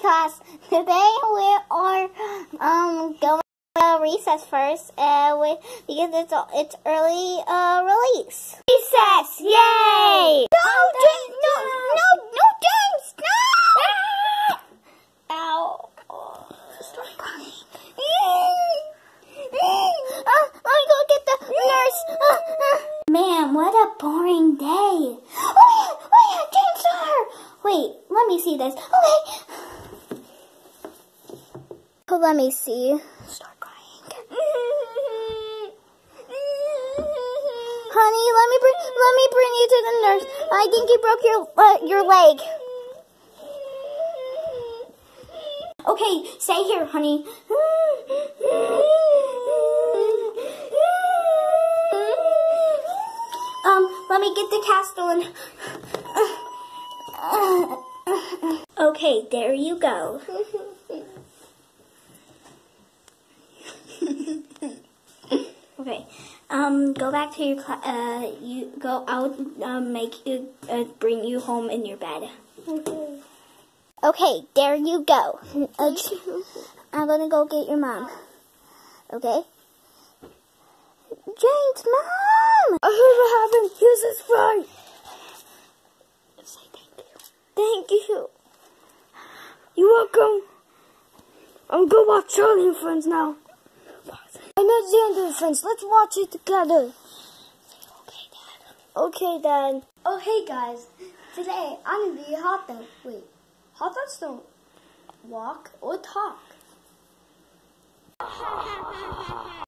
Class. Today we are um going to recess first, uh, we, because it's it's early uh release. Recess! Yay! No, James! No, no, no, James! No! Ow! Stop crying. Uh, I'm gonna get the nurse. Uh, uh. Man, what a boring day. Oh yeah, oh yeah, James saw her. Wait, let me see this. Okay. Let me see. Start crying. Honey, let me bring let me bring you to the nurse. I think you broke your uh, your leg. Okay, stay here, honey. Um, let me get the cast on. Uh, uh, uh, okay, there you go. okay, um, go back to your class. Uh, you go out. Um, make you uh, bring you home in your bed. Okay, Okay. there you go. I'm gonna go get your mom. Okay. James, mom! I heard what happened. Here's his friend. Say thank you. Thank you. You're welcome. I'm gonna watch Charlie and Friends now. I know Xander and fence. Let's watch it together. Okay, Dad. Okay, Dad. Oh, hey, guys. Today, I'm gonna be a hot dog. Wait, hot dogs don't walk or talk.